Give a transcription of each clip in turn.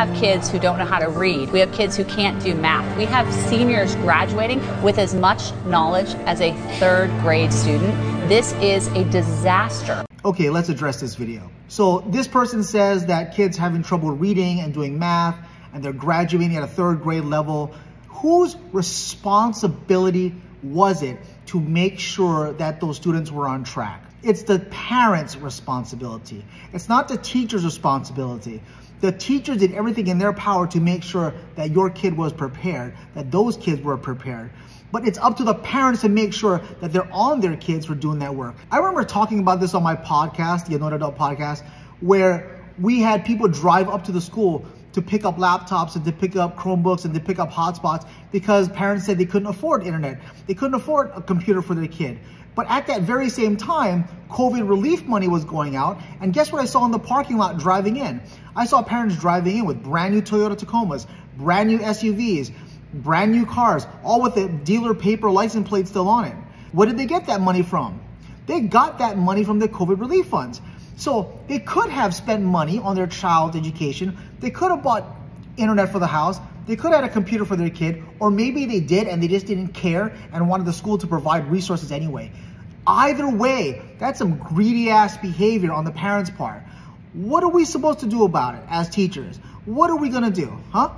have kids who don't know how to read. We have kids who can't do math. We have seniors graduating with as much knowledge as a third grade student. This is a disaster. Okay, let's address this video. So this person says that kids having trouble reading and doing math and they're graduating at a third grade level. Whose responsibility was it to make sure that those students were on track? It's the parents' responsibility. It's not the teacher's responsibility. The teachers did everything in their power to make sure that your kid was prepared, that those kids were prepared. But it's up to the parents to make sure that they're on their kids for doing that work. I remember talking about this on my podcast, the Annoyed Adult podcast, where we had people drive up to the school to pick up laptops and to pick up Chromebooks and to pick up hotspots because parents said they couldn't afford internet. They couldn't afford a computer for their kid. But at that very same time, COVID relief money was going out. And guess what I saw in the parking lot driving in? I saw parents driving in with brand new Toyota Tacomas, brand new SUVs, brand new cars, all with the dealer paper license plate still on it. Where did they get that money from? They got that money from the COVID relief funds. So they could have spent money on their child's education. They could have bought internet for the house. They could have had a computer for their kid, or maybe they did and they just didn't care and wanted the school to provide resources anyway. Either way, that's some greedy ass behavior on the parents' part. What are we supposed to do about it as teachers? What are we gonna do, huh?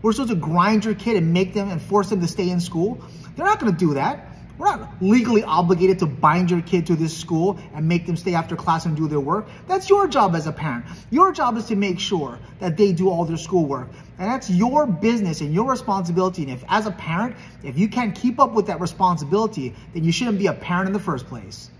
We're supposed to grind your kid and make them and force them to stay in school? They're not gonna do that. We're not legally obligated to bind your kid to this school and make them stay after class and do their work. That's your job as a parent. Your job is to make sure that they do all their schoolwork. And that's your business and your responsibility. And if as a parent, if you can't keep up with that responsibility, then you shouldn't be a parent in the first place.